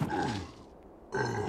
Oh.